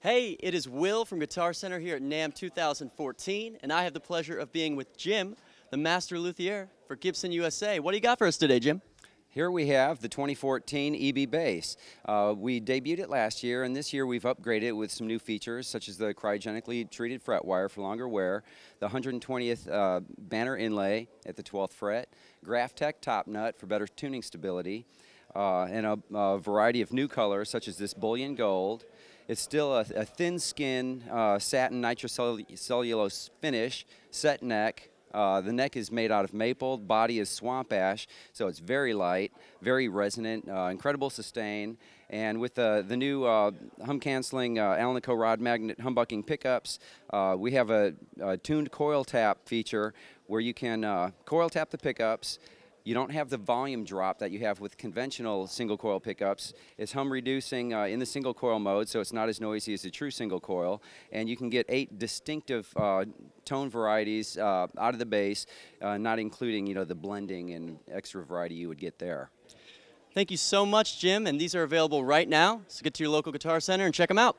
Hey, it is Will from Guitar Center here at NAMM 2014, and I have the pleasure of being with Jim, the master luthier for Gibson USA. What do you got for us today, Jim? Here we have the 2014 EB Bass. Uh, we debuted it last year, and this year we've upgraded it with some new features, such as the cryogenically treated fret wire for longer wear, the 120th uh, banner inlay at the 12th fret, Graph Tech top nut for better tuning stability, uh, and a, a, variety of new colors, such as this bullion gold. It's still a, a thin skin uh, satin nitrocellulose finish, set neck, uh, the neck is made out of maple, body is swamp ash, so it's very light, very resonant, uh, incredible sustain. And with the, the new uh, hum canceling uh, Alnico rod magnet humbucking pickups, uh, we have a, a, tuned coil tap feature where you can uh, coil tap the pickups you don't have the volume drop that you have with conventional single coil pickups. It's hum reducing uh, in the single coil mode, so it's not as noisy as a true single coil. And you can get eight distinctive uh, tone varieties uh, out of the bass, uh, not including you know the blending and extra variety you would get there. Thank you so much, Jim. And these are available right now. So get to your local Guitar Center and check them out.